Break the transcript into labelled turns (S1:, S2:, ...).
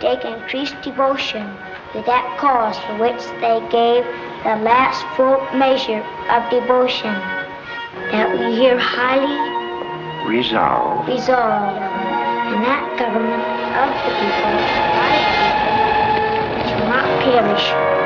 S1: take increased devotion to that cause for which they gave the last full measure of devotion, that we here highly
S2: Resolve.
S1: resolve, and that government of the people, by the people, shall not perish